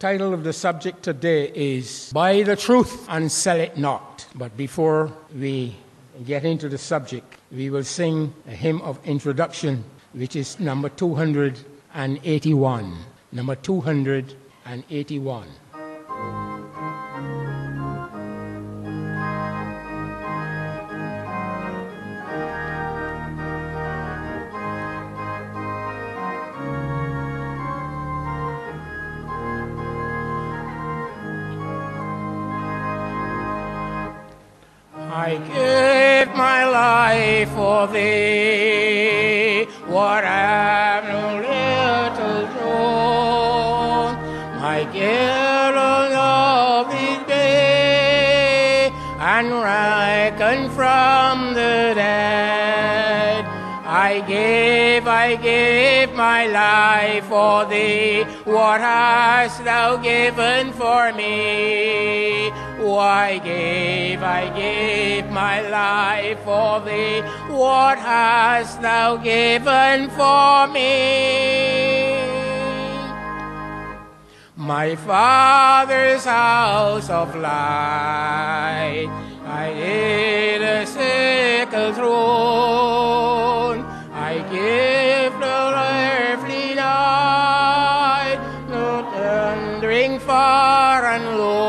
title of the subject today is Buy the Truth and Sell It Not. But before we get into the subject, we will sing a hymn of introduction, which is number 281. Number 281. For thee, what have no little drawn. My guilt of this day, and reckoned from the dead. I gave, I gave my life for thee, what hast thou given for me? Oh, I gave, I gave my life for thee. What hast thou given for me? My father's house of light, I did a sickle throne. I give the earthly night, no thundering far and lone.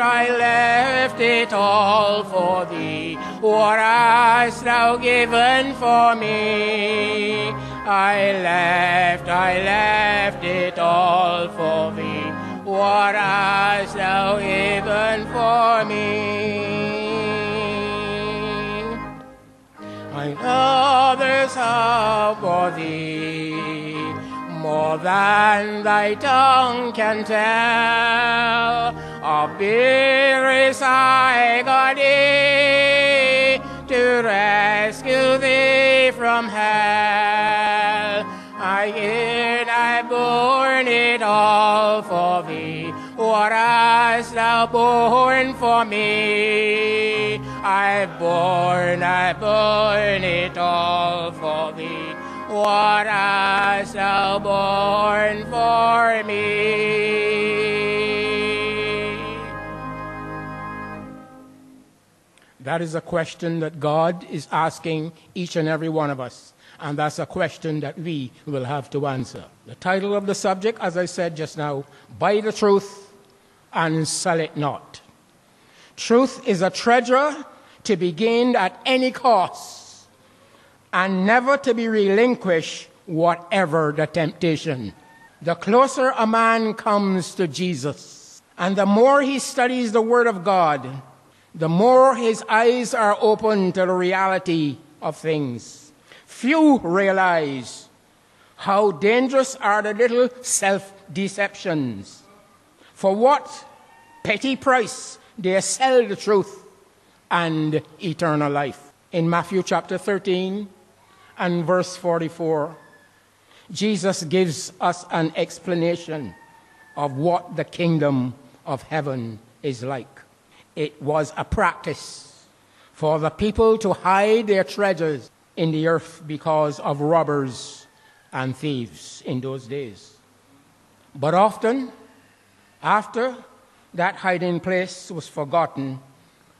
I I left it all for thee. What hast thou given for me? I left, I left it all for thee. What hast thou given for me? My others have for thee more than thy tongue can tell. Of various I got thee to rescue thee from hell. I in I borne it all for thee. What hast thou borne for me? I borne, I borne it all for thee. What hast thou borne for me? That is a question that God is asking each and every one of us. And that's a question that we will have to answer. The title of the subject, as I said just now, Buy the Truth and Sell It Not. Truth is a treasure to be gained at any cost and never to be relinquished, whatever the temptation. The closer a man comes to Jesus, and the more he studies the Word of God, the more his eyes are open to the reality of things. Few realize how dangerous are the little self deceptions. For what petty price they sell the truth and eternal life. In Matthew chapter 13 and verse 44, Jesus gives us an explanation of what the kingdom of heaven is like. It was a practice for the people to hide their treasures in the earth because of robbers and thieves in those days. But often, after that hiding place was forgotten,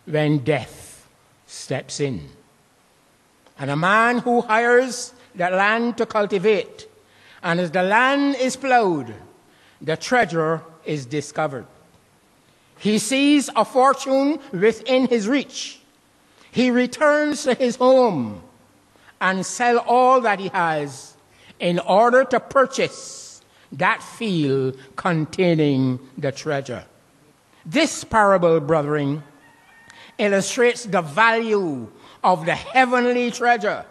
when death steps in. And a man who hires the land to cultivate, and as the land is plowed, the treasure is discovered. He sees a fortune within his reach. He returns to his home and sell all that he has in order to purchase that field containing the treasure. This parable, brethren, illustrates the value of the heavenly treasure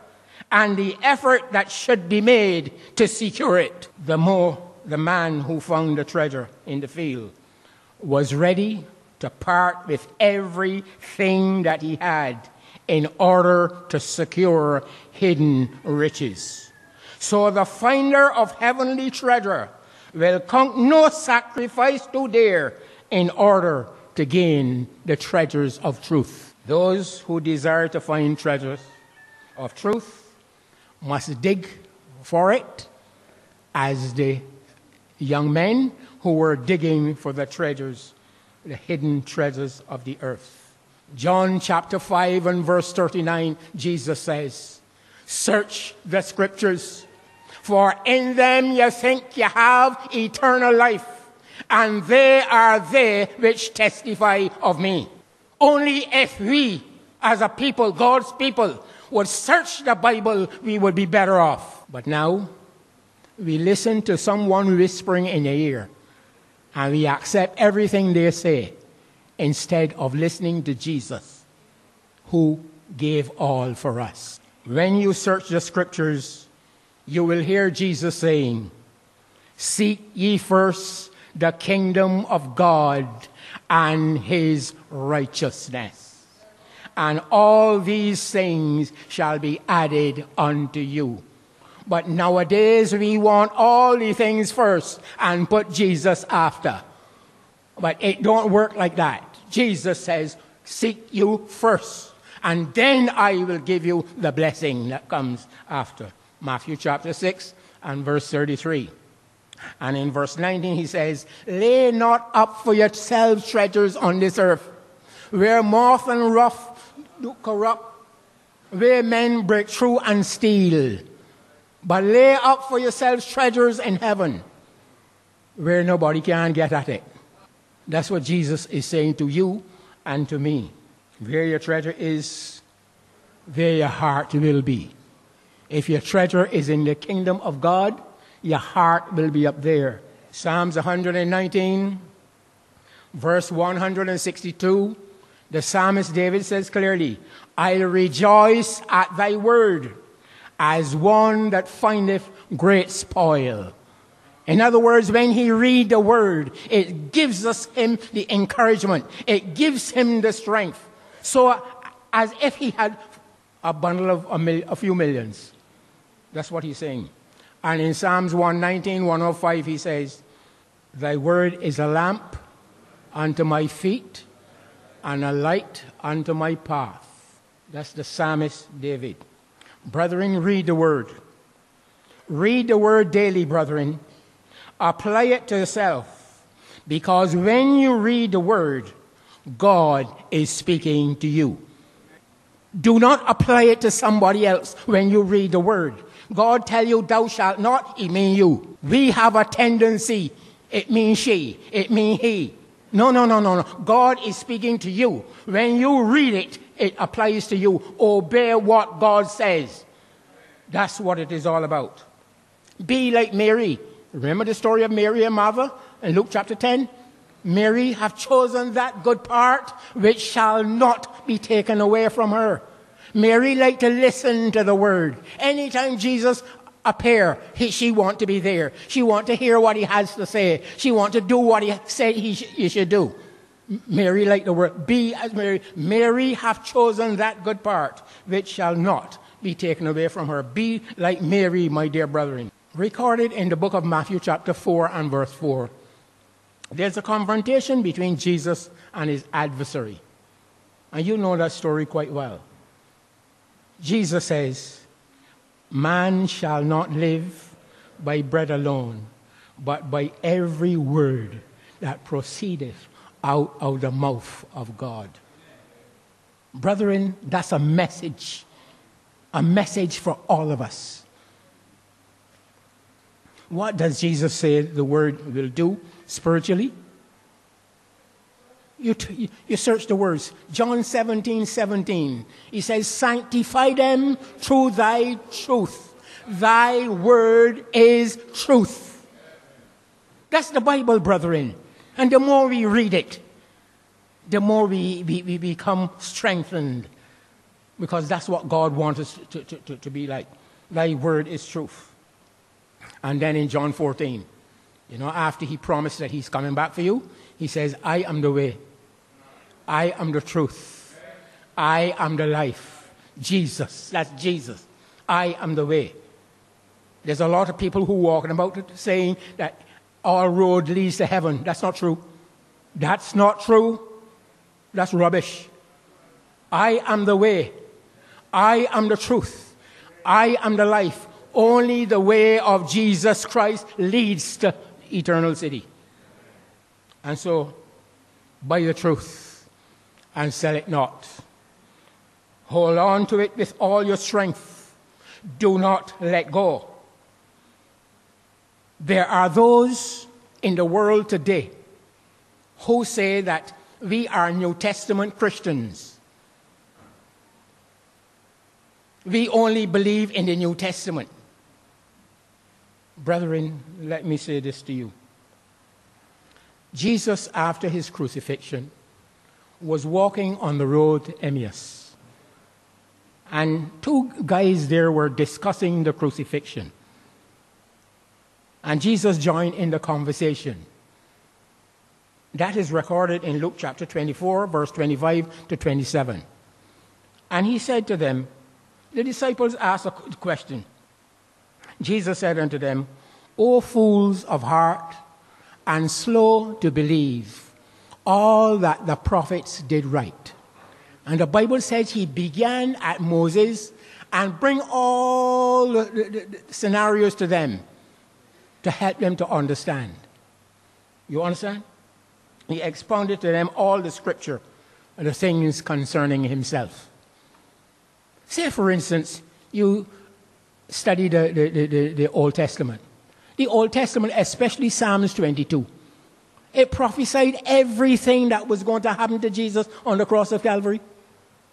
and the effort that should be made to secure it. The more the man who found the treasure in the field was ready to part with everything that he had in order to secure hidden riches. So the finder of heavenly treasure will count no sacrifice to dare in order to gain the treasures of truth. Those who desire to find treasures of truth must dig for it as the young men who were digging for the treasures, the hidden treasures of the earth. John chapter 5 and verse 39, Jesus says, Search the scriptures, for in them you think you have eternal life, and they are they which testify of me. Only if we, as a people, God's people, would search the Bible, we would be better off. But now, we listen to someone whispering in your ear, and we accept everything they say instead of listening to Jesus, who gave all for us. When you search the scriptures, you will hear Jesus saying, Seek ye first the kingdom of God and his righteousness. And all these things shall be added unto you. But nowadays we want all the things first and put Jesus after. But it don't work like that. Jesus says, seek you first and then I will give you the blessing that comes after. Matthew chapter 6 and verse 33. And in verse 19 he says, lay not up for yourselves treasures on this earth where moth and rough do corrupt, where men break through and steal but lay up for yourselves treasures in heaven where nobody can get at it. That's what Jesus is saying to you and to me. Where your treasure is, there your heart will be. If your treasure is in the kingdom of God, your heart will be up there. Psalms 119, verse 162, the psalmist David says clearly, I'll rejoice at thy word as one that findeth great spoil. In other words, when he read the word, it gives us him the encouragement. It gives him the strength. So as if he had a bundle of a, mil, a few millions. That's what he's saying. And in Psalms 119, 105, he says, Thy word is a lamp unto my feet and a light unto my path. That's the psalmist David. Brethren, read the word. Read the word daily, brethren. Apply it to yourself. Because when you read the word, God is speaking to you. Do not apply it to somebody else when you read the word. God tell you thou shalt not, it mean you. We have a tendency, it means she, it mean he. No, no, no, no, no. God is speaking to you. When you read it, it applies to you. Obey what God says. That's what it is all about. Be like Mary. Remember the story of Mary and Martha in Luke chapter 10? Mary have chosen that good part which shall not be taken away from her. Mary liked to listen to the word. Anytime Jesus appear, he, she want to be there. She want to hear what he has to say. She want to do what he said he, sh- he should do. Mary like the word, be as Mary. Mary hath chosen that good part, which shall not be taken away from her. Be like Mary, my dear brethren. Recorded in the book of Matthew, chapter 4 and verse 4. There's a confrontation between Jesus and his adversary. And you know that story quite well. Jesus says, Man shall not live by bread alone, but by every word that proceedeth out of the mouth of God. Brethren, that's a message, a message for all of us. What does Jesus say the word will do spiritually? You, t- you search the words. John 17, 17. He says, Sanctify them through thy truth. Thy word is truth. That's the Bible, brethren. And the more we read it, the more we, we, we become strengthened. Because that's what God wants us to, to, to, to be like. Thy word is truth. And then in John 14, you know, after he promised that he's coming back for you, he says, I am the way. I am the truth. I am the life. Jesus. That's Jesus. I am the way. There's a lot of people who walking about saying that all road leads to heaven. That's not true. That's not true. That's rubbish. I am the way. I am the truth. I am the life. Only the way of Jesus Christ leads to eternal city. And so, buy the truth and sell it not. Hold on to it with all your strength. Do not let go. There are those in the world today who say that we are New Testament Christians. We only believe in the New Testament. Brethren, let me say this to you. Jesus, after his crucifixion, was walking on the road to Emmaus. And two guys there were discussing the crucifixion. And Jesus joined in the conversation. That is recorded in Luke chapter 24, verse 25 to 27. And he said to them, The disciples asked a question. Jesus said unto them, O fools of heart, and slow to believe all that the prophets did write. And the Bible says he began at Moses and bring all the, the, scenarios to them to help them to understand. You understand? He expounded to them all the scripture, and the things concerning himself. Say, for instance, you study the, the, the, the Old Testament. The Old Testament, especially Psalms 22. It prophesied everything that was going to happen to Jesus on the cross of Calvary.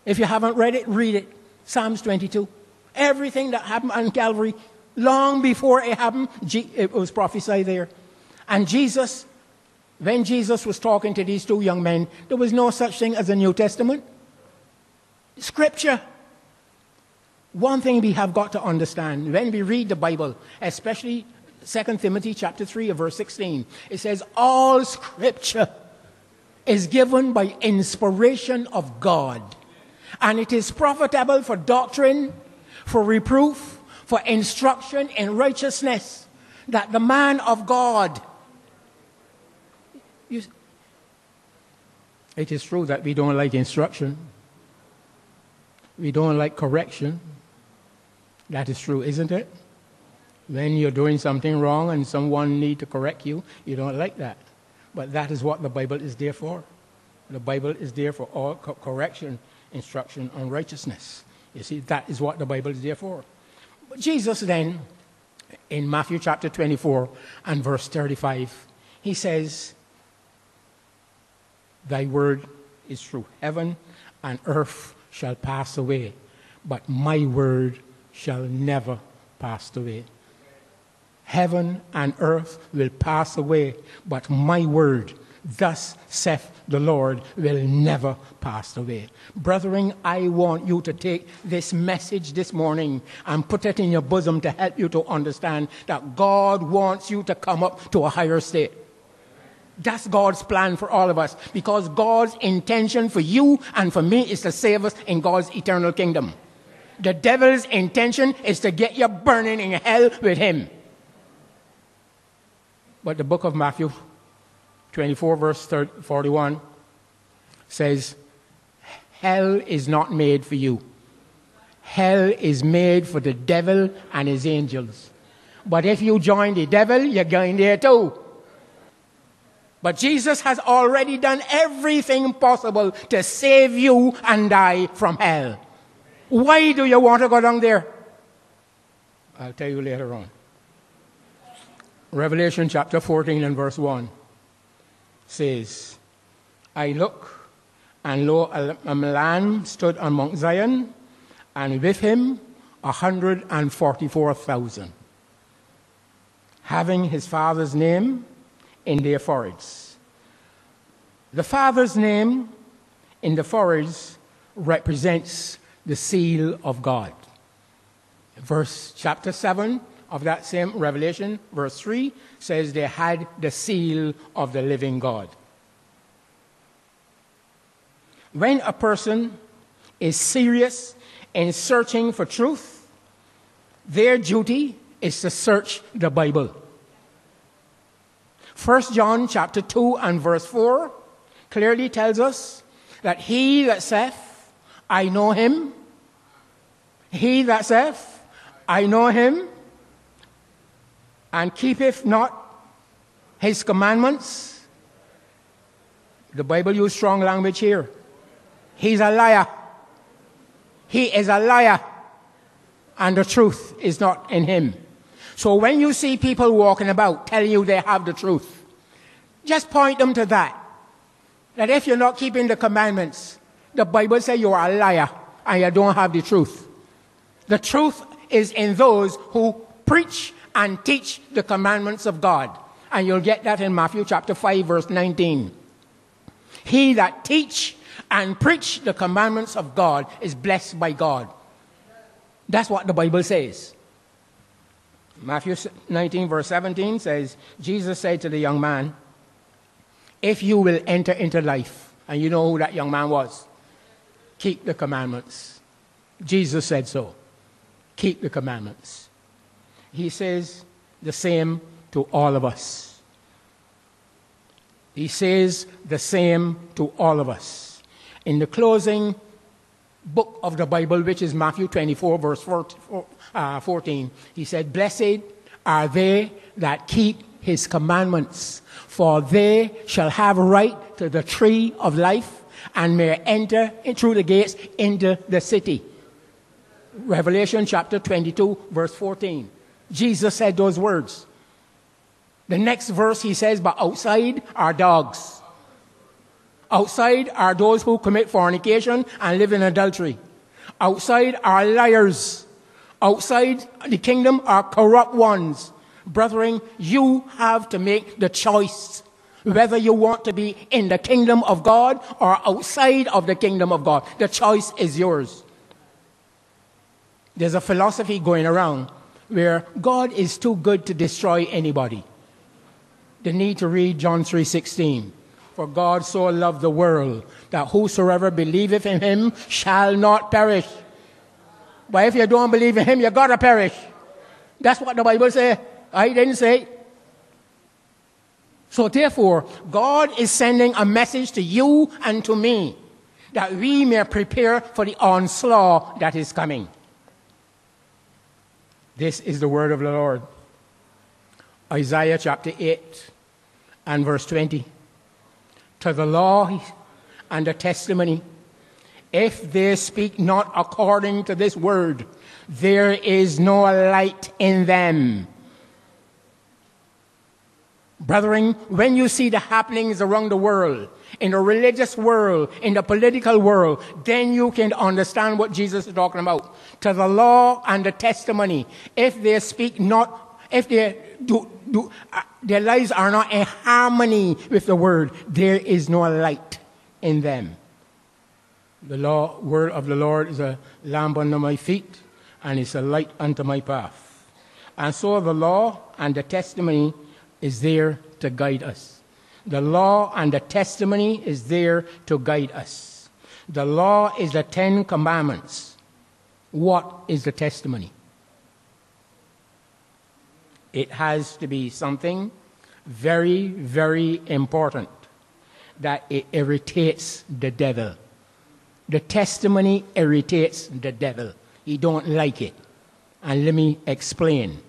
If you haven't read it, read it. Psalms 22. Everything that happened on Calvary, long before it happened, it was prophesied there. And Jesus, when Jesus was talking to these two young men, there was no such thing as a New Testament. Scripture. One thing we have got to understand when we read the Bible, especially 2 Timothy chapter 3 verse 16. It says, All scripture is given by inspiration of God, and it is profitable for doctrine, for reproof, for instruction in righteousness, that the man of God. You, it is true that we don't like instruction. We don't like correction. That is true, isn't it? When you're doing something wrong and someone need to correct you, you don't like that. But that is what the Bible is there for. The Bible is there for all co- correction, instruction on righteousness. You see, that is what the Bible is there for. Jesus then, in Matthew chapter 24 and verse 35, he says, Thy word is true. Heaven and earth shall pass away, but my word shall never pass away. Heaven and earth will pass away, but my word, thus saith the Lord, will never pass away. Brethren, I want you to take this message this morning and put it in your bosom to help you to understand that God wants you to come up to a higher state. That's God's plan for all of us because God's intention for you and for me is to save us in God's eternal kingdom. The devil's intention is to get you burning in hell with him. But the book of Matthew 24, verse 30, 41 says, Hell is not made for you. Hell is made for the devil and his angels. But if you join the devil, you're going there too. But Jesus has already done everything possible to save you and I from hell. Why do you want to go down there? I'll tell you later on. Revelation chapter 14 and verse 1 says, I look, and lo, a man stood on Mount Zion, and with him a hundred and forty-four thousand, having his father's name in their foreheads. The father's name in the foreheads represents the seal of God. Verse chapter 7 of that same Revelation, verse 3, says they had the seal of the living God. When a person is serious in searching for truth, their duty is to search the Bible. 1 John chapter 2 and verse 4 clearly tells us that he that saith, I know him, he that saith, I know him, and keepeth not his commandments, the Bible uses strong language here. He's a liar. He is a liar. And the truth is not in him. So when you see people walking about telling you they have the truth, just point them to that. That if you're not keeping the commandments, the Bible says you are a liar and you don't have the truth. The truth is in those who preach and teach the commandments of God. And you'll get that in Matthew chapter 5 verse 19. He that teach and preach the commandments of God is blessed by God. That's what the Bible says. Matthew 19 verse 17 says, Jesus said to the young man, if you will enter into life, and you know who that young man was, keep the commandments. Jesus said so. Keep the commandments. He says the same to all of us. He says the same to all of us. In the closing book of the Bible, which is Matthew 24, verse 14, uh, he said, Blessed are they that keep his commandments, for they shall have right to the tree of life and may enter through the gates into the city. Revelation chapter 22, verse 14. Jesus said those words. The next verse he says, But outside are dogs. Outside are those who commit fornication and live in adultery. Outside are liars. Outside the kingdom are corrupt ones. Brethren, you have to make the choice whether you want to be in the kingdom of God or outside of the kingdom of God. The choice is yours. There's a philosophy going around where God is too good to destroy anybody. The need to read John 3:16. For God so loved the world that whosoever believeth in him shall not perish. But if you don't believe in him, you gotta perish. That's what the Bible says. I didn't say. So therefore, God is sending a message to you and to me that we may prepare for the onslaught that is coming. This is the word of the Lord. Isaiah chapter 8 and verse 20. To the law and the testimony, if they speak not according to this word, there is no light in them. Brethren, when you see the happenings around the world, in the religious world, in the political world, then you can understand what Jesus is talking about. To the law and the testimony, if they speak not, if they do, do uh, their lives are not in harmony with the word, there is no light in them. The law, word of the Lord is a lamp under my feet, and it's a light unto my path. And so the law and the testimony is there to guide us. The law and the testimony is there to guide us. The law is the Ten Commandments. What is the testimony? It has to be something very, very important that it irritates the devil. The testimony irritates the devil. He don't like it. And let me explain.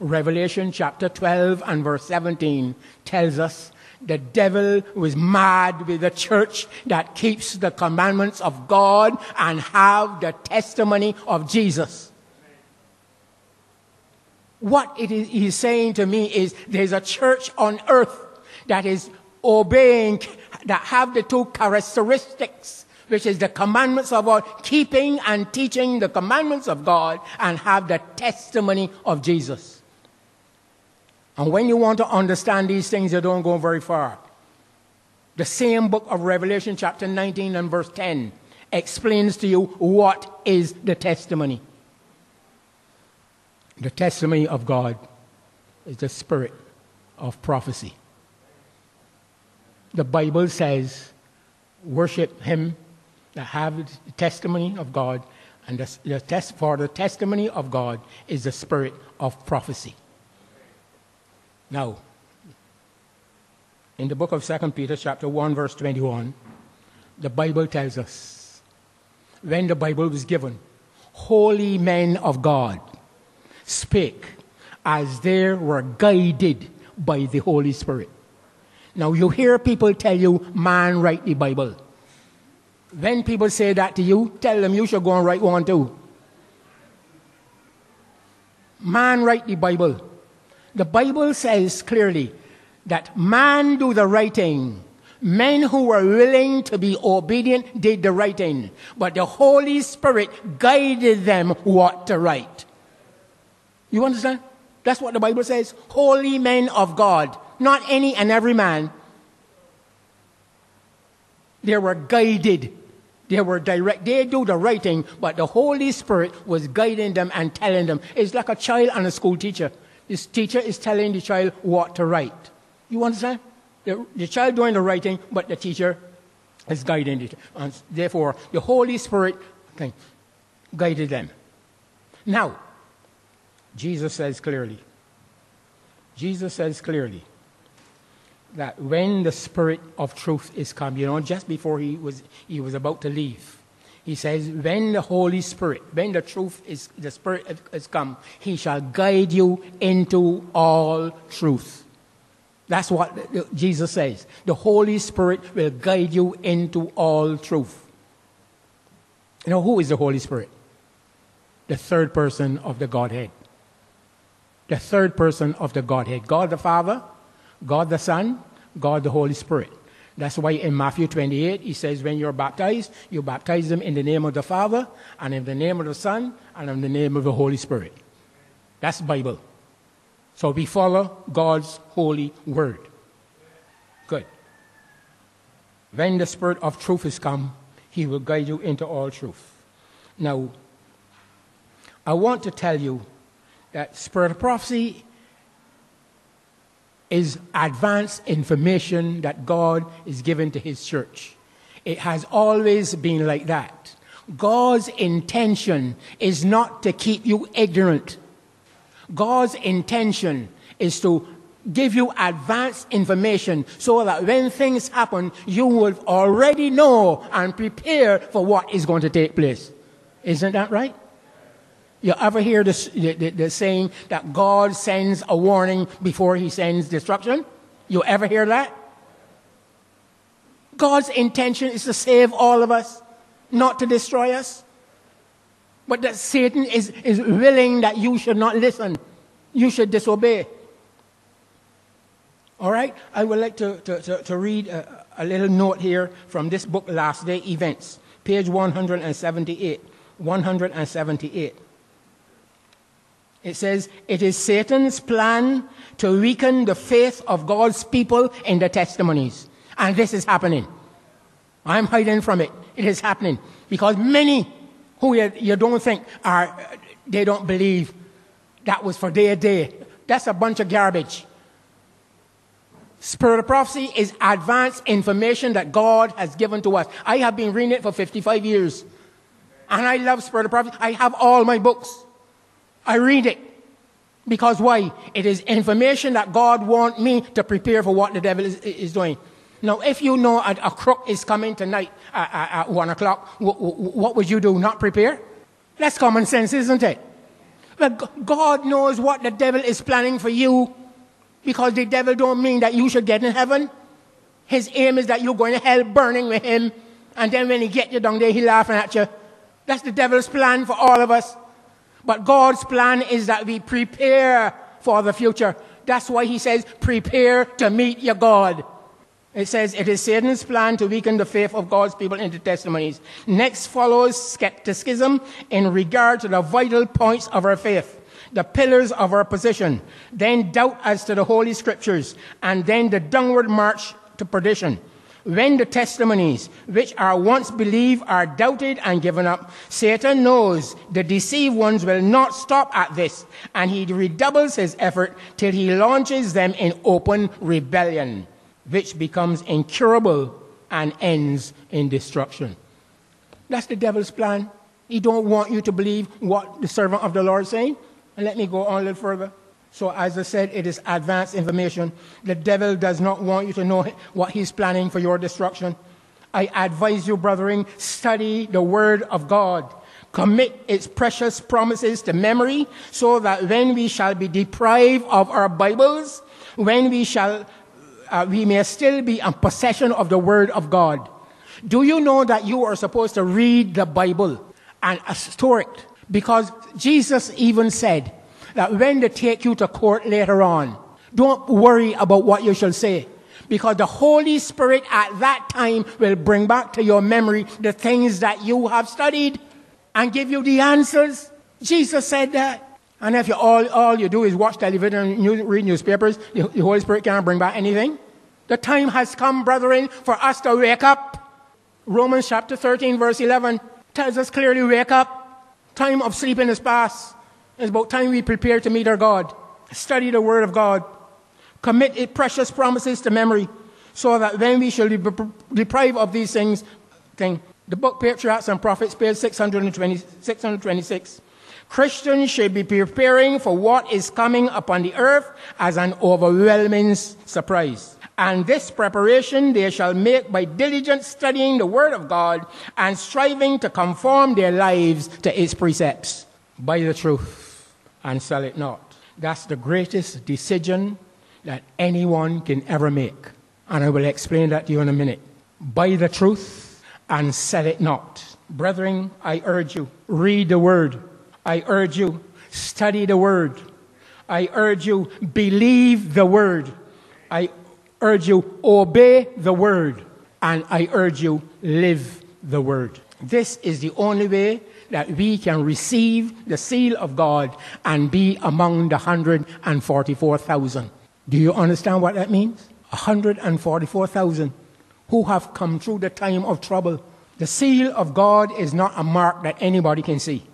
Revelation chapter 12 and verse 17 tells us the devil was mad with the church that keeps the commandments of God and have the testimony of Jesus. What it is he's saying to me is there's a church on earth that is obeying, that have the two characteristics, which is the commandments of God, keeping and teaching the commandments of God, and have the testimony of Jesus. And when you want to understand these things, you don't go very far. The same book of Revelation, chapter 19 and verse 10, explains to you what is the testimony. The testimony of God is the spirit of prophecy. The Bible says, worship Him that have the testimony of God, and the, the test, for the testimony of God is the spirit of prophecy. Now, in the book of 2 Peter, chapter 1, verse 21, the Bible tells us when the Bible was given, holy men of God spake as they were guided by the Holy Spirit. Now, you hear people tell you, man, write the Bible. When people say that to you, tell them you should go and write one too. Man, write the Bible. The Bible says clearly that man do the writing. Men who were willing to be obedient did the writing, but the Holy Spirit guided them what to write. You understand? That's what the Bible says. Holy men of God, not any and every man. They were guided. They were direct. They do the writing, but the Holy Spirit was guiding them and telling them. It's like a child and a school teacher. This teacher is telling the child what to write. You understand? The, the child doing the writing, but the teacher is guiding it. And therefore, the Holy Spirit okay, guided them. Now, Jesus says clearly, Jesus says clearly that when the Spirit of truth is come, you know, just before he was, he was about to leave, he says, when the Holy Spirit, when the truth is, the Spirit has come, he shall guide you into all truth. That's what Jesus says. The Holy Spirit will guide you into all truth. You know, who is the Holy Spirit? The third person of the Godhead the third person of the Godhead God the Father, God the Son, God the Holy Spirit. That's why in Matthew 28, he says, when you're baptized, you baptize them in the name of the Father, and in the name of the Son, and in the name of the Holy Spirit. That's Bible. So we follow God's holy word. Good. When the Spirit of truth is come, he will guide you into all truth. Now, I want to tell you that spirit of prophecy is advanced information that God is giving to his church. It has always been like that. God's intention is not to keep you ignorant. God's intention is to give you advanced information so that when things happen, you will already know and prepare for what is going to take place. Isn't that right? You ever hear this, the, the, the, saying that God sends a warning before he sends destruction? You ever hear that? God's intention is to save all of us, not to destroy us. But that Satan is, is willing that you should not listen. You should disobey. All right? I would like to, to, to, to read a, a little note here from this book, Last Day Events, page 178. 178. It says, it is Satan's plan to weaken the faith of God's people in the testimonies. And this is happening. I'm hiding from it. It is happening. Because many who you, you don't think are, they don't believe that was for their day. That's a bunch of garbage. Spirit of prophecy is advanced information that God has given to us. I have been reading it for 55 years. And I love Spirit of prophecy. I have all my books. I read it. Because why? It is information that God wants me to prepare for what the devil is, is doing. Now, if you know a, a crook is coming tonight at, at, at one o'clock, what would you do? Not prepare? That's common sense, isn't it? But God knows what the devil is planning for you because the devil don't mean that you should get in heaven. His aim is that you're going to hell burning with him. And then when he get you down there, he laughing at you. That's the devil's plan for all of us. But God's plan is that we prepare for the future. That's why he says, prepare to meet your God. It says it is Satan's plan to weaken the faith of God's people into testimonies. Next follows skepticism in regard to the vital points of our faith, the pillars of our position, then doubt as to the Holy Scriptures, and then the downward march to perdition. When the testimonies which are once believed are doubted and given up, Satan knows the deceived ones will not stop at this, and he redoubles his effort till he launches them in open rebellion, which becomes incurable and ends in destruction. That's the devil's plan. He don't want you to believe what the servant of the Lord is saying. And let me go on a little further. So, as I said, it is advanced information. The devil does not want you to know what he's planning for your destruction. I advise you, brethren, study the word of God. Commit its precious promises to memory so that when we shall be deprived of our Bibles, when we shall, uh, we may still be in possession of the word of God. Do you know that you are supposed to read the Bible and store it? Because Jesus even said that when they take you to court later on, don't worry about what you shall say. Because the Holy Spirit at that time will bring back to your memory the things that you have studied and give you the answers. Jesus said that. And if you all, all you do is watch television and read newspapers, the, the Holy Spirit can't bring back anything. The time has come, brethren, for us to wake up. Romans chapter 13, verse 11 tells us clearly wake up. Time of sleeping is past. It's about time we prepare to meet our God. Study the Word of God. Commit its precious promises to memory so that when we shall be deprived of these things, thing. The book Patriarchs and Prophets, page 620, 626. Christians should be preparing for what is coming upon the earth as an overwhelming surprise. And this preparation they shall make by diligent studying the Word of God and striving to conform their lives to its precepts. by the truth and sell it not. That's the greatest decision that anyone can ever make. And I will explain that to you in a minute. Buy the truth and sell it not. Brethren, I urge you, read the word. I urge you, study the word. I urge you, believe the word. I urge you, obey the word. And I urge you, live the word. This is the only way that we can receive the seal of God and be among the 144,000. Do you understand what that means? 144,000 who have come through the time of trouble. The seal of God is not a mark that anybody can see,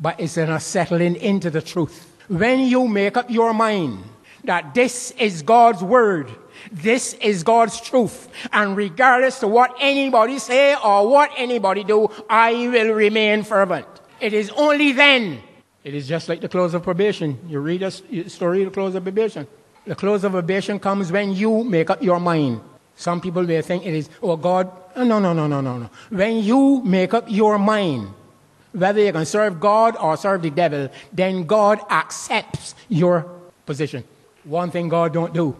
but it's a settling into the truth. When you make up your mind that this is God's word, this is God's truth, and regardless to what anybody say or what anybody do, I will remain fervent. It is only then. It is just like the close of probation. You read a story, the close of probation. The close of probation comes when you make up your mind. Some people may think it is, oh God, no, no, no, no, no, no. When you make up your mind, whether you can serve God or serve the devil, then God accepts your position. One thing God don't do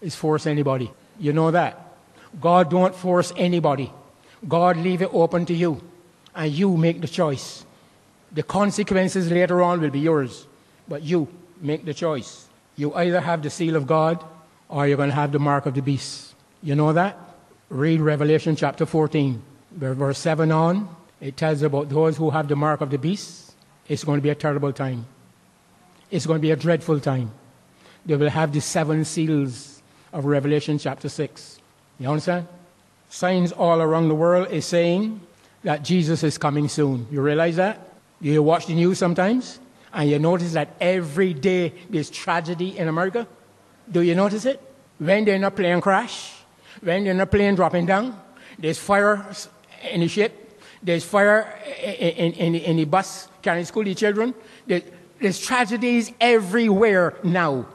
is force anybody. You know that. God don't force anybody. God leave it open to you, and you make the choice. The consequences later on will be yours, but you make the choice. You either have the seal of God or you're going to have the mark of the beast. You know that? Read Revelation chapter 14, verse 7 on. It tells about those who have the mark of the beast. It's going to be a terrible time. It's going to be a dreadful time. They will have the seven seals of Revelation chapter 6. You understand? Signs all around the world is saying that Jesus is coming soon. You realize that? You watch the news sometimes? And you notice that every day there's tragedy in America. Do you notice it? When they're in a plane crash, when they're in a plane dropping down, there's fire in the ship, there's fire in, in, in the bus carrying school the children. There's tragedies everywhere now.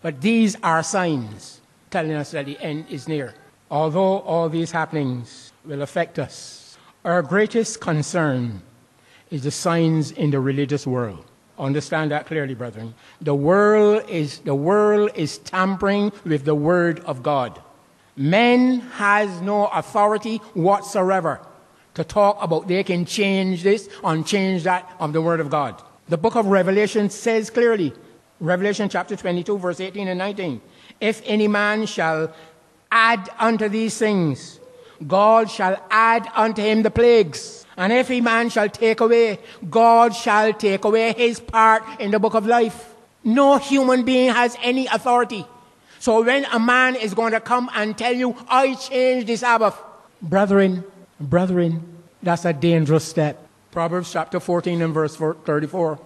But these are signs telling us that the end is near. Although all these happenings will affect us, our greatest concern is the signs in the religious world. Understand that clearly, brethren. The world is, the world is tampering with the word of God. Man has no authority whatsoever to talk about they can change this and change that of the word of God. The book of Revelation says clearly, Revelation chapter 22, verse 18 and 19, if any man shall add unto these things, God shall add unto him the plagues. And if a man shall take away, God shall take away his part in the book of life. No human being has any authority. So when a man is going to come and tell you, I changed the Sabbath, brethren, brethren, that's a dangerous step. Proverbs chapter 14 and verse 34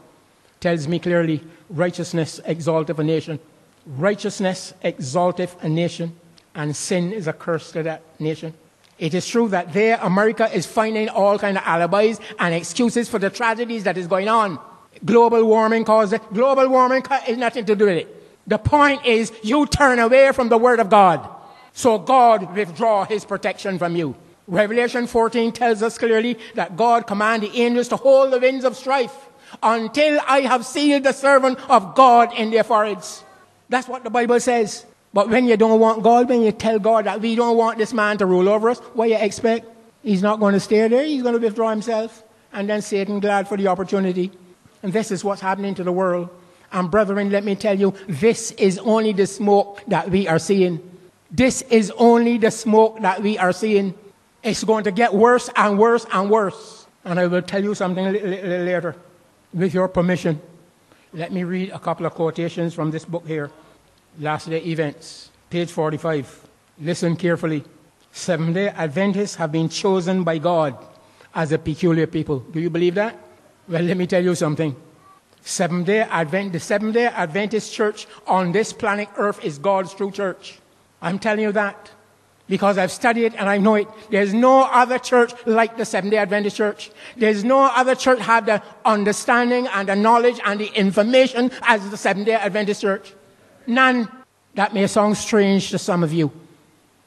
tells me clearly, righteousness exalteth a nation. Righteousness exalteth a nation, and sin is a curse to that nation. It is true that there America is finding all kind of alibis and excuses for the tragedies that is going on. Global warming caused it. Global warming is nothing to do with it. The point is you turn away from the word of God. So God withdraw his protection from you. Revelation 14 tells us clearly that God commanded the angels to hold the winds of strife until I have sealed the servant of God in their foreheads. That's what the Bible says. But when you don't want God, when you tell God that we don't want this man to rule over us, what you expect? He's not going to stay there. He's going to withdraw himself. And then Satan glad for the opportunity. And this is what's happening to the world. And brethren, let me tell you, this is only the smoke that we are seeing. This is only the smoke that we are seeing. It's going to get worse and worse and worse. And I will tell you something later, with your permission. Let me read a couple of quotations from this book here Last Day Events, page 45. Listen carefully. Seventh day Adventists have been chosen by God as a peculiar people. Do you believe that? Well, let me tell you something. Seventh day Advent, the Seventh day Adventist church on this planet Earth is God's true church. I'm telling you that because I've studied it and I know it. There's no other church like the Seventh day Adventist church. There's no other church have the understanding and the knowledge and the information as the Seventh day Adventist church. None. That may sound strange to some of you,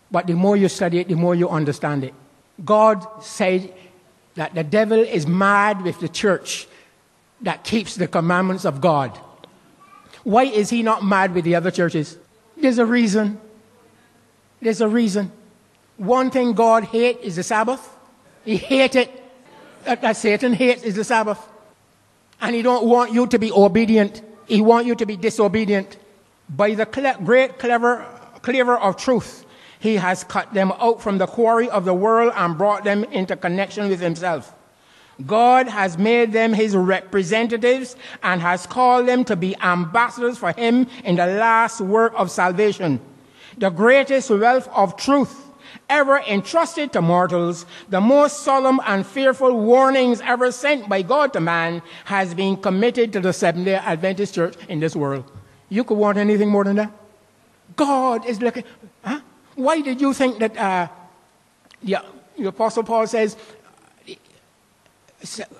but the more you study it, the more you understand it. God said that the devil is mad with the church that keeps the commandments of God. Why is he not mad with the other churches? There's a reason. There's a reason. One thing God hates is the Sabbath. He hates it. That, Satan hates is the Sabbath. And he don't want you to be obedient. He want you to be disobedient. By the great clever, clever of truth, he has cut them out from the quarry of the world and brought them into connection with himself. God has made them his representatives and has called them to be ambassadors for him in the last work of salvation. The greatest wealth of truth ever entrusted to mortals, the most solemn and fearful warnings ever sent by God to man, has been committed to the Seventh day Adventist church in this world. You could want anything more than that? God is looking. Huh? Why did you think that uh, the, the Apostle Paul says,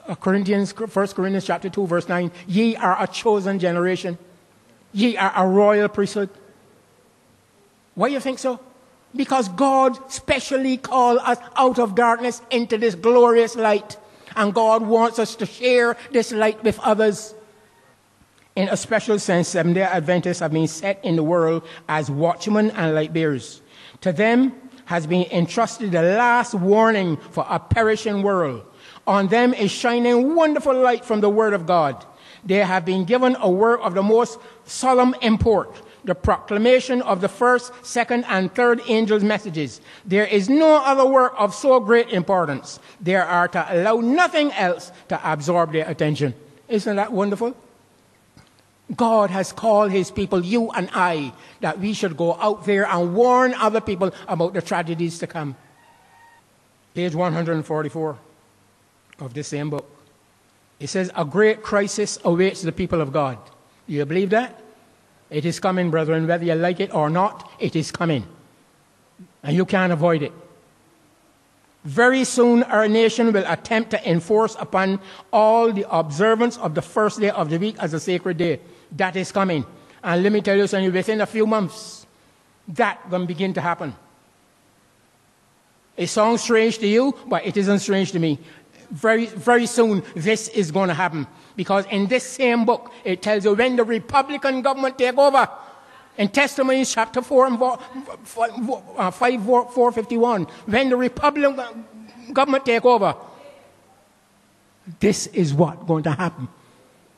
uh, Corinthians, 1 Corinthians chapter 2, verse 9, ye are a chosen generation. Ye are a royal priesthood. Why do you think so? Because God specially called us out of darkness into this glorious light. And God wants us to share this light with others. In a special sense, Seventh day Adventists have been set in the world as watchmen and light bearers. To them has been entrusted the last warning for a perishing world. On them is shining wonderful light from the Word of God. They have been given a work of the most solemn import, the proclamation of the first, second, and third angels' messages. There is no other work of so great importance. They are to allow nothing else to absorb their attention. Isn't that wonderful? God has called his people, you and I, that we should go out there and warn other people about the tragedies to come. Page 144 of this same book. It says, A great crisis awaits the people of God. Do you believe that? It is coming, brethren, whether you like it or not, it is coming. And you can't avoid it. Very soon, our nation will attempt to enforce upon all the observance of the first day of the week as a sacred day. That is coming. And let me tell you something, within a few months, that will begin to happen. It sounds strange to you, but it isn't strange to me very, very soon this is going to happen. Because in this same book, it tells you when the Republican government take over, in Testimonies chapter 4 and 4, uh, 5, 451, when the Republican government take over, this is what going to happen.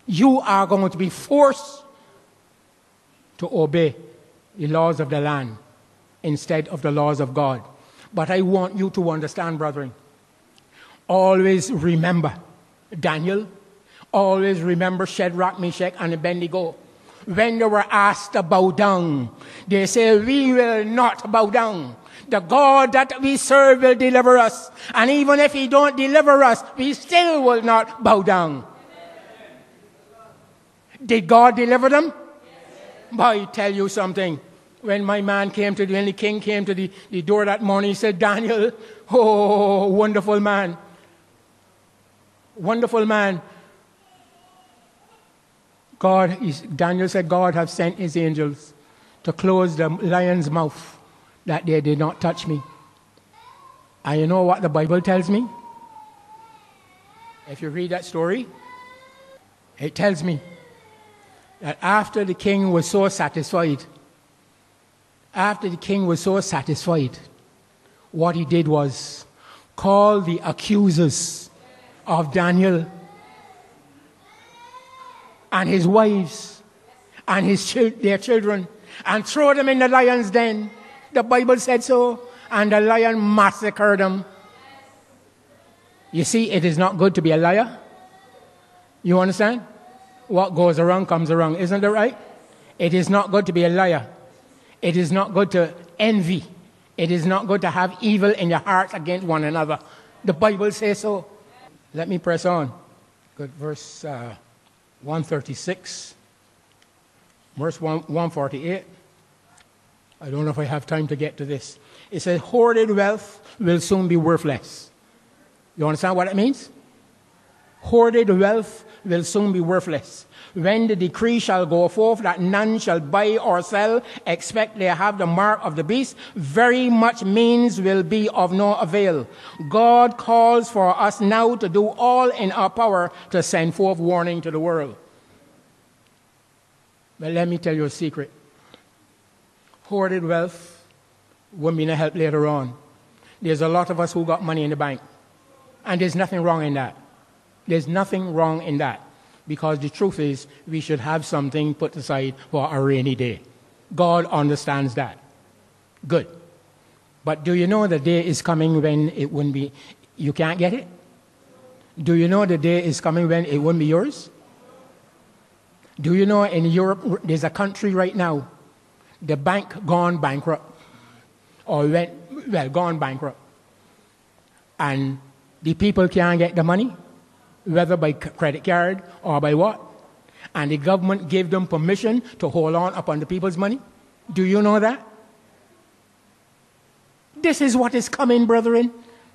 You are going to be forced to obey the laws of the land instead of the laws of God. But I want you to understand, brethren, Always remember Daniel. Always remember Shadrach, Meshach, and Abednego. When they were asked to bow down, they said, We will not bow down. The God that we serve will deliver us. And even if He don't deliver us, we still will not bow down. Did God deliver them? But I tell you something. When my man came to the, when the king came to the, the door that morning, he said, Daniel, oh, wonderful man wonderful man. God, Daniel said, God have sent his angels to close the lion's mouth that they did not touch me. And you know what the Bible tells me? If you read that story, it tells me that after the king was so satisfied, After the king was so satisfied, what he did was call the accusers of Daniel and his wives and his their children and throw them in the lion's den. The Bible said so. And the lion massacred them. You see, it is not good to be a liar. You understand? What goes around comes around. Isn't that right? It is not good to be a liar. It is not good to envy. It is not good to have evil in your hearts against one another. The Bible says so. Let me press on. Good. Verse uh, 136. Verse 1, 148. I don't know if I have time to get to this. It says, hoarded wealth will soon be worthless. You understand what it means? Hoarded wealth will soon be worthless. When the decree shall go forth that none shall buy or sell, expect they have the mark of the beast, very much means will be of no avail. God calls for us now to do all in our power to send forth warning to the world. But let me tell you a secret. Hoarded wealth won't be no help later on. There's a lot of us who got money in the bank. And there's nothing wrong in that. There's nothing wrong in that. Because the truth is, we should have something put aside for a rainy day. God understands that. Good. But do you know the day is coming when it wouldn't be, you can't get it? Do you know the day is coming when it won't be yours? Do you know in Europe, there's a country right now, the bank gone bankrupt, or went, well, gone bankrupt. And the people can't get the money, whether by credit card or by what. And the government gave them permission to hold on upon the people's money. Do you know that? This is what is coming, brethren.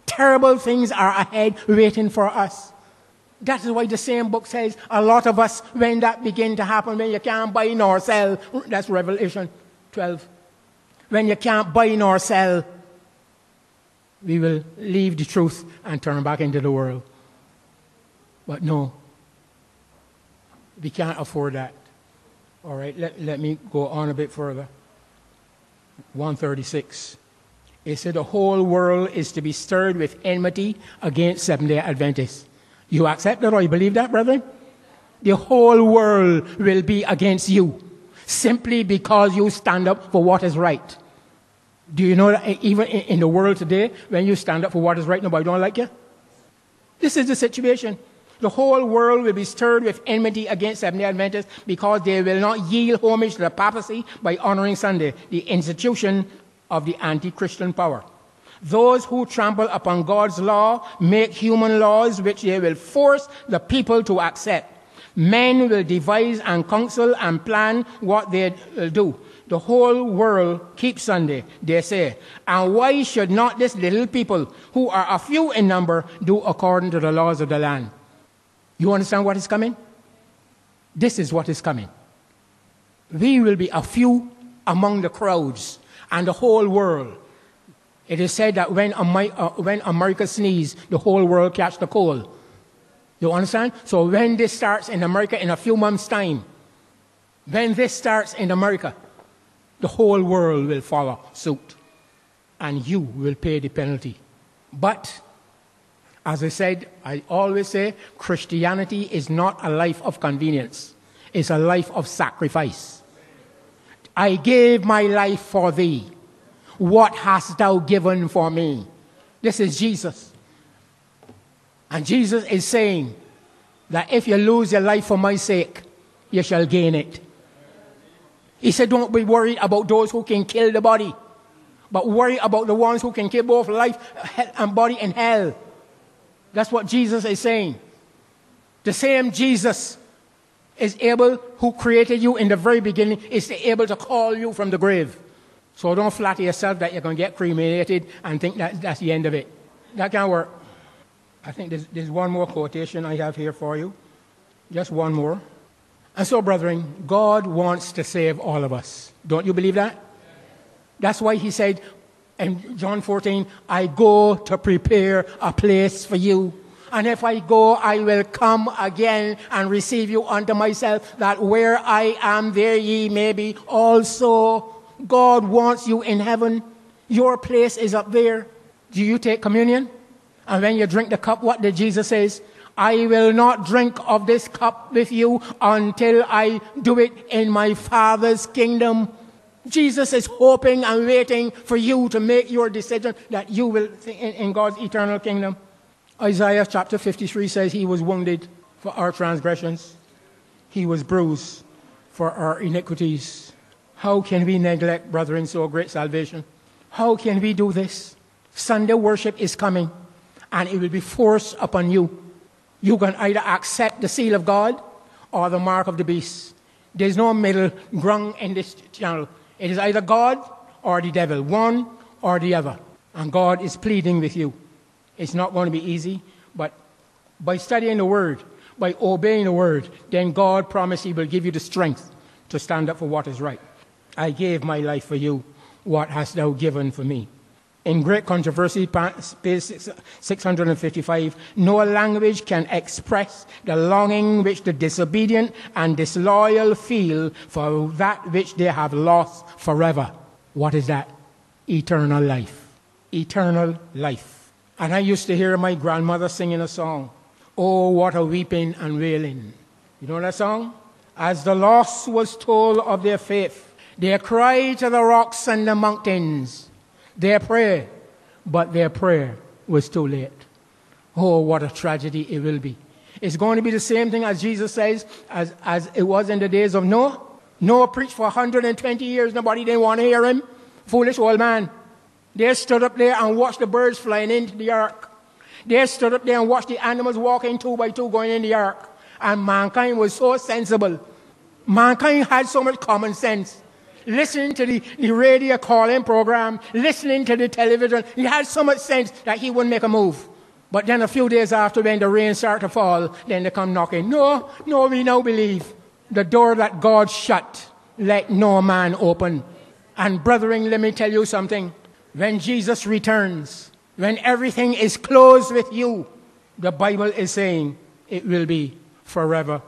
Terrible things are ahead waiting for us. That is why the same book says a lot of us, when that begin to happen, when you can't buy nor sell, mm, that's Revelation 12. When you can't buy nor sell, we will leave the truth and turn back into the world. But no, we can't afford that. All right, let, let me go on a bit further. 136. It said the whole world is to be stirred with enmity against Seventh day Adventists. You accept that or you believe that, brethren? The whole world will be against you simply because you stand up for what is right. Do you know that even in the world today, when you stand up for what is right, nobody don't like you? This is the situation. The whole world will be stirred with enmity against Seventh-day Adventists because they will not yield homage to the papacy by honoring Sunday, the institution of the anti-Christian power. Those who trample upon God's law make human laws which they will force the people to accept. Men will devise and counsel and plan what they will do. The whole world keeps Sunday, they say. And why should not this little people, who are a few in number, do according to the laws of the land? You understand what is coming? This is what is coming. We will be a few among the crowds, and the whole world it is said that when, uh, when America sneezes, the whole world catch the cold. You understand? So when this starts in America in a few months' time, when this starts in America, the whole world will follow suit. And you will pay the penalty. But, as I said, I always say Christianity is not a life of convenience, it's a life of sacrifice. I gave my life for thee. What hast thou given for me? This is Jesus. And Jesus is saying that if you lose your life for my sake, you shall gain it. He said, Don't be worried about those who can kill the body, but worry about the ones who can kill both life and body in hell. That's what Jesus is saying. The same Jesus is able, who created you in the very beginning, is able to call you from the grave. So don't flatter yourself that you're going to get cremated and think that that's the end of it. That can't work. I think there's, there's one more quotation I have here for you. Just one more. And so, brethren, God wants to save all of us. Don't you believe that? That's why he said in John 14, I go to prepare a place for you. And if I go, I will come again and receive you unto myself, that where I am, there ye may be also. God wants you in heaven. Your place is up there. Do you take communion? And when you drink the cup, what did Jesus say? I will not drink of this cup with you until I do it in my Father's kingdom. Jesus is hoping and waiting for you to make your decision that you will in, God's eternal kingdom. Isaiah chapter 53 says he was wounded for our transgressions. He was bruised for our iniquities. How can we neglect, brethren, so great salvation? How can we do this? Sunday worship is coming and it will be forced upon you. You can either accept the seal of God or the mark of the beast. There's no middle ground in this channel. It is either God or the devil, one or the other. And God is pleading with you. It's not going to be easy, but by studying the Word, by obeying the Word, then God promised He will give you the strength to stand up for what is right. I gave my life for you. What hast thou given for me? In Great Controversy, page 655, no language can express the longing which the disobedient and disloyal feel for that which they have lost forever. What is that? Eternal life. Eternal life. And I used to hear my grandmother singing a song. Oh, what a weeping and wailing. You know that song? As the loss was told of their faith, they cried to the rocks and the mountains their prayer, but their prayer was too late. Oh, what a tragedy it will be. It's going to be the same thing as Jesus says, as, as it was in the days of Noah. Noah preached for 120 years. Nobody didn't want to hear him. Foolish old man. They stood up there and watched the birds flying into the ark. They stood up there and watched the animals walking two by two going in the ark. And mankind was so sensible. Mankind had so much common sense listening to the, the radio calling program, listening to the television. He had so much sense that he wouldn't make a move. But then a few days after, when the rain started to fall, then they come knocking. No, no, we now believe. The door that God shut, let no man open. And brethren, let me tell you something. When Jesus returns, when everything is closed with you, the Bible is saying it will be forever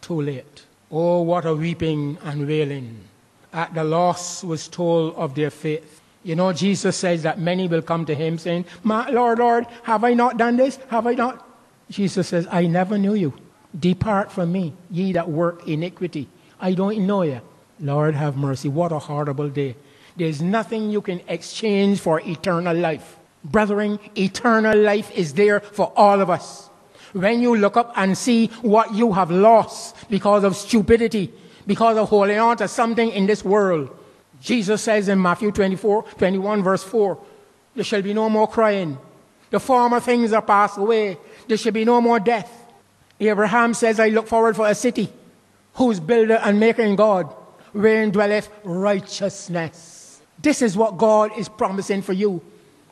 too late. Oh, what a weeping and wailing at the loss was told of their faith. You know, Jesus says that many will come to him saying, "My Lord, Lord, have I not done this? Have I not? Jesus says, I never knew you. Depart from me, ye that work iniquity. I don't know you. Lord, have mercy. What a horrible day. There's nothing you can exchange for eternal life. Brethren, eternal life is there for all of us. When you look up and see what you have lost because of stupidity, because of holding on to something in this world. Jesus says in Matthew 24, 21, verse 4, there shall be no more crying. The former things are passed away. There shall be no more death. Abraham says, I look forward for a city whose builder and maker in God, wherein dwelleth righteousness. This is what God is promising for you.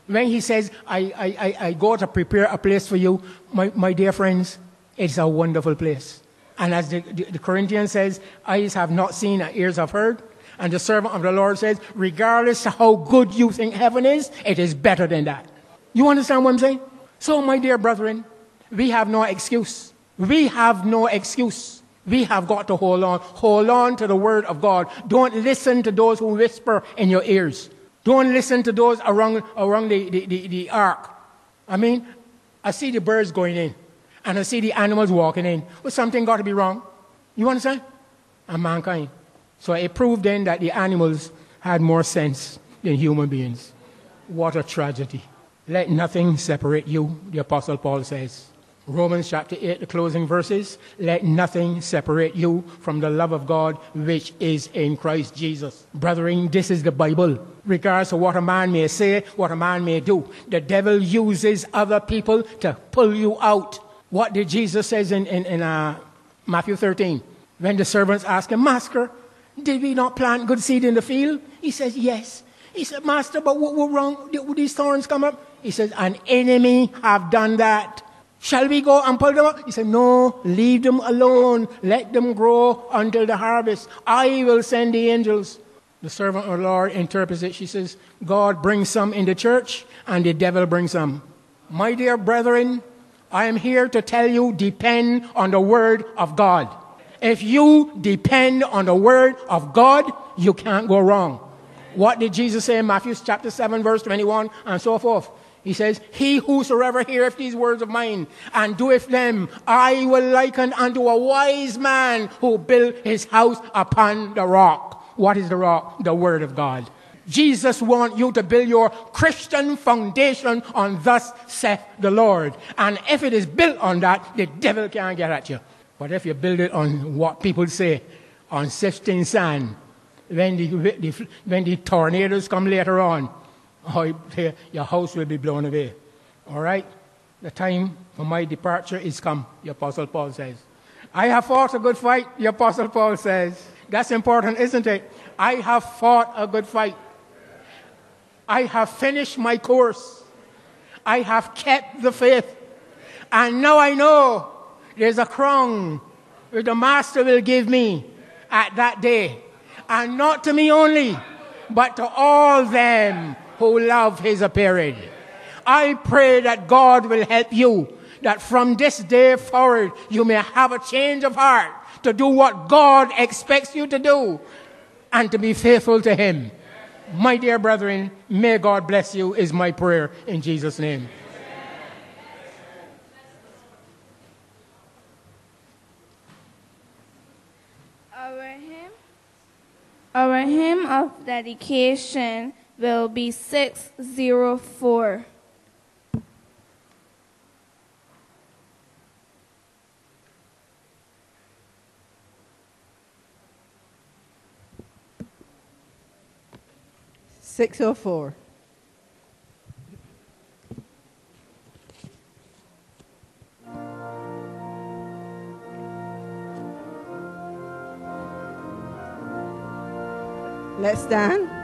When he says, I, I, I, I go to prepare a place for you, my, my dear friends, it's a wonderful place. And as the, the, the Corinthians says, eyes have not seen and ears have heard. And the servant of the Lord says, regardless of how good you think heaven is, it is better than that. You understand what I'm saying? So, my dear brethren, we have no excuse. We have no excuse. We have got to hold on. Hold on to the word of God. Don't listen to those who whisper in your ears. Don't listen to those around, around the, the, the, the ark. I mean, I see the birds going in and I see the animals walking in. Well, something got to be wrong. You understand? And mankind. So it proved then that the animals had more sense than human beings. What a tragedy. Let nothing separate you, the Apostle Paul says. Romans chapter 8, the closing verses. Let nothing separate you from the love of God which is in Christ Jesus. Brethren, this is the Bible. Regardless of what a man may say, what a man may do, the devil uses other people to pull you out what did Jesus say in, in, in uh, Matthew 13? When the servants ask him, Master, did we not plant good seed in the field? He says, Yes. He said, Master, but what, what wrong? Did these thorns come up? He says, An enemy have done that. Shall we go and pull them up? He said, No, leave them alone. Let them grow until the harvest. I will send the angels. The servant of the Lord interprets it. She says, God brings some in the church and the devil brings some. My dear brethren, I am here to tell you depend on the Word of God. If you depend on the Word of God, you can't go wrong. What did Jesus say in Matthew chapter 7, verse 21, and so forth? He says, He whosoever heareth these words of mine and doeth them, I will liken unto a wise man who built his house upon the rock. What is the rock? The word of God. Jesus wants you to build your Christian foundation on thus saith the Lord. And if it is built on that, the devil can't get at you. But if you build it on what people say, on sifting sand, when the, the, when the tornadoes come later on, oh, your house will be blown away. All right? The time for my departure is come, the Apostle Paul says. I have fought a good fight, the Apostle Paul says. That's important, isn't it? I have fought a good fight. I have finished my course. I have kept the faith. And now I know there's a crown which the Master will give me at that day. And not to me only, but to all them who love his appearing. I pray that God will help you, that from this day forward you may have a change of heart to do what God expects you to do and to be faithful to him. My dear brethren, may God bless you, is my prayer in Jesus' name. Our hymn, our hymn of dedication will be 604. Six oh four. Let's stand.